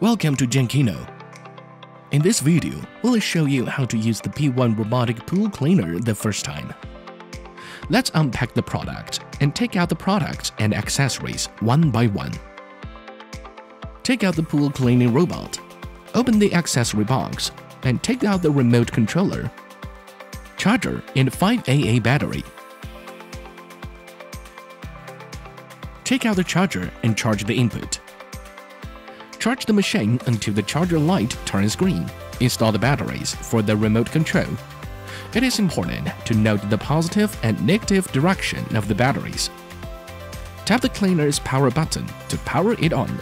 Welcome to Genkinno. In this video, we'll show you how to use the P1 robotic pool cleaner the first time. Let's unpack the product and take out the products and accessories one by one. Take out the pool cleaning robot. Open the accessory box and take out the remote controller, charger, and 5AA battery. Take out the charger and charge the input. Charge the machine until the charger light turns green. Install the batteries for the remote control. It is important to note the positive and negative direction of the batteries. Tap the cleaner's power button to power it on.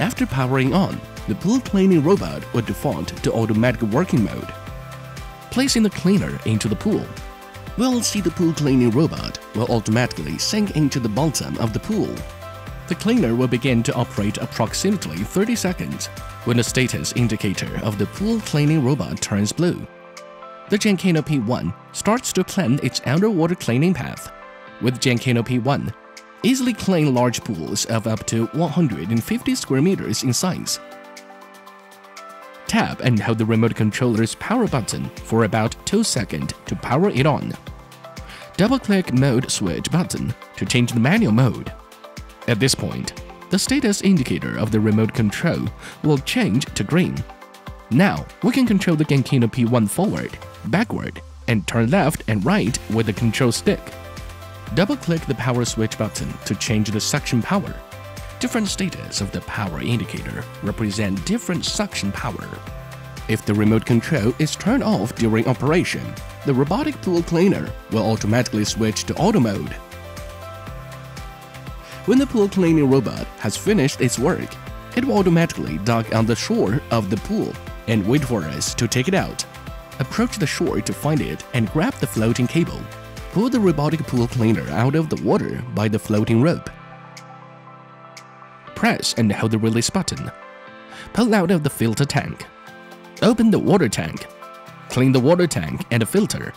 After powering on, the pool cleaning robot will default to automatic working mode. Placing the cleaner into the pool, we'll see the pool cleaning robot will automatically sink into the bottom of the pool. The cleaner will begin to operate approximately 30 seconds when the status indicator of the pool cleaning robot turns blue. The Genkinno P1 starts to plan its underwater cleaning path. With Genkinno P1, easily clean large pools of up to 150 square meters in size. Tap and hold the remote controller's power button for about 2 seconds to power it on. Double-click Mode Switch button to change the manual mode. At this point, the status indicator of the remote control will change to green. Now, we can control the Genkinno P1 forward, backward, and turn left and right with the control stick. Double-click the power switch button to change the suction power. Different status of the power indicator represent different suction power. If the remote control is turned off during operation, the robotic pool cleaner will automatically switch to auto mode. When the pool cleaning robot has finished its work, it will automatically dock on the shore of the pool and wait for us to take it out. Approach the shore to find it and grab the floating cable. Pull the robotic pool cleaner out of the water by the floating rope. Press and hold the release button. Pull out of the filter tank. Open the water tank. Clean the water tank and the filter